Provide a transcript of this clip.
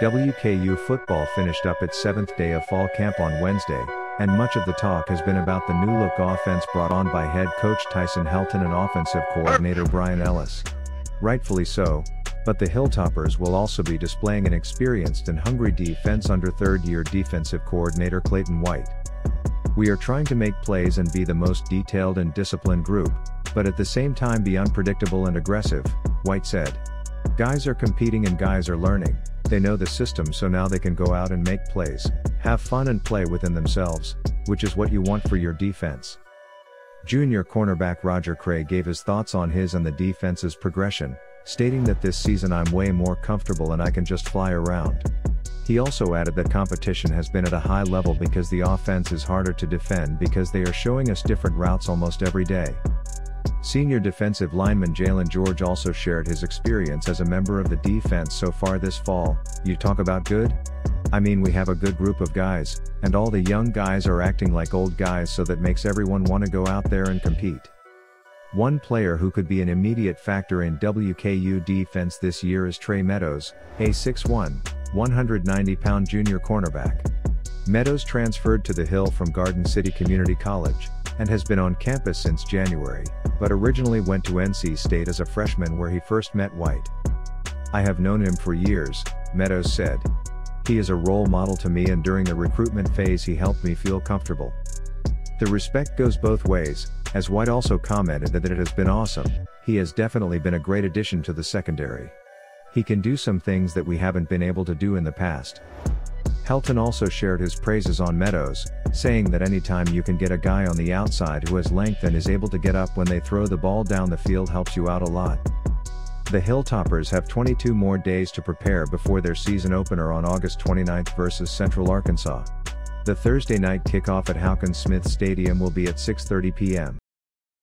WKU football finished up its seventh day of fall camp on Wednesday, and much of the talk has been about the new look offense brought on by head coach Tyson Helton and offensive coordinator Bryan Ellis. Rightfully so, but the Hilltoppers will also be displaying an experienced and hungry defense under third year defensive coordinator Clayton White. We are trying to make plays and be the most detailed and disciplined group, but at the same time be unpredictable and aggressive, White said. Guys are competing and guys are learning, they know the system so now they can go out and make plays, have fun and play within themselves, which is what you want for your defense. Junior cornerback Roger Cray gave his thoughts on his and the defense's progression, stating that this season I'm way more comfortable and I can just fly around. He also added that competition has been at a high level because the offense is harder to defend because they are showing us different routes almost every day. Senior defensive lineman Jaylon George also shared his experience as a member of the defense so far this fall. You talk about good? I mean, we have a good group of guys, and all the young guys are acting like old guys, so that makes everyone want to go out there and compete. One player who could be an immediate factor in WKU defense this year is Trae Meadows, a 6'1, 190 pound junior cornerback. Meadows transferred to the Hill from Garden City Community College, and has been on campus since January, but originally went to NC State as a freshman where he first met White. I have known him for years, Meadows said. He is a role model to me and during the recruitment phase he helped me feel comfortable. The respect goes both ways, as White also commented that it has been awesome, he has definitely been a great addition to the secondary. He can do some things that we haven't been able to do in the past. Helton also shared his praises on Meadows, saying that anytime you can get a guy on the outside who has length and is able to get up when they throw the ball down the field helps you out a lot. The Hilltoppers have 22 more days to prepare before their season opener on August 29 versus Central Arkansas. The Thursday night kickoff at Houchens Smith Stadium will be at 6:30 p.m.